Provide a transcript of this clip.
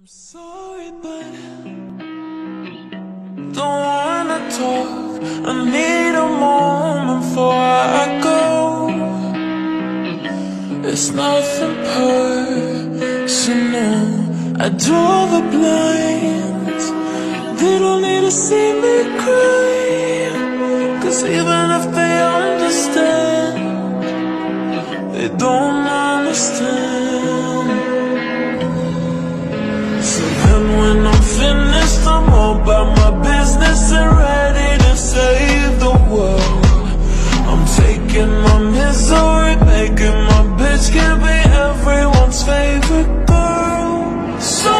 I'm sorry, but don't wanna talk. I need a moment before I go. It's nothing personal. I draw the blinds. They don't need to see me cry. Cause even if they understand, they don't understand. So then when I'm finished, I'm all about my business and ready to save the world. I'm taking my misery, making my bitch can be everyone's favorite girl. So